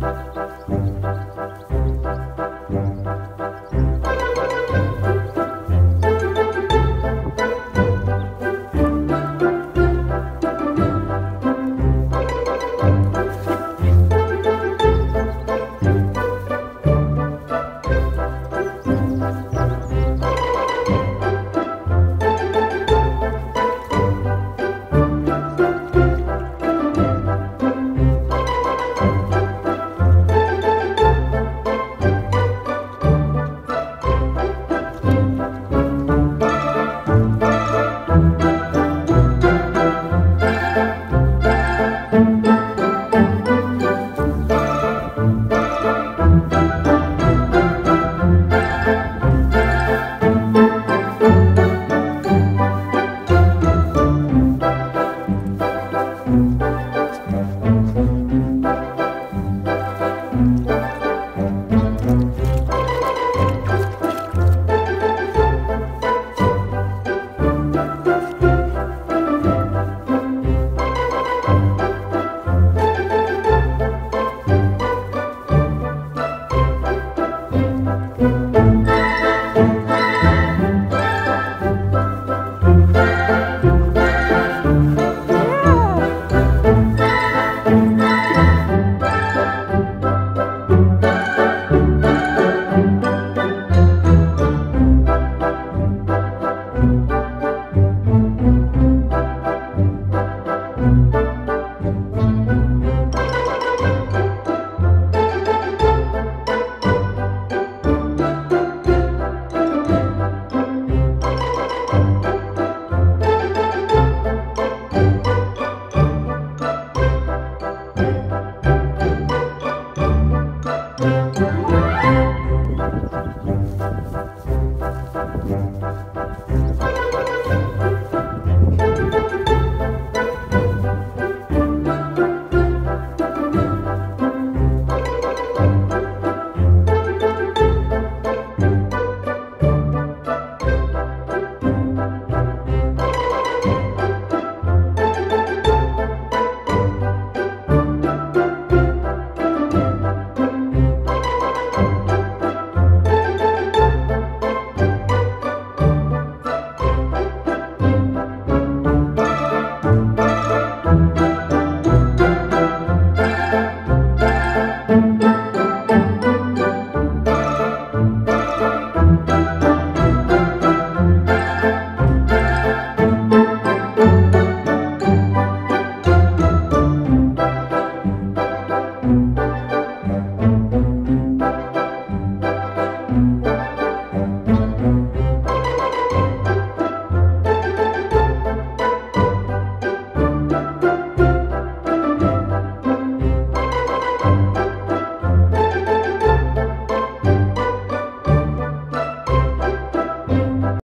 Thank Música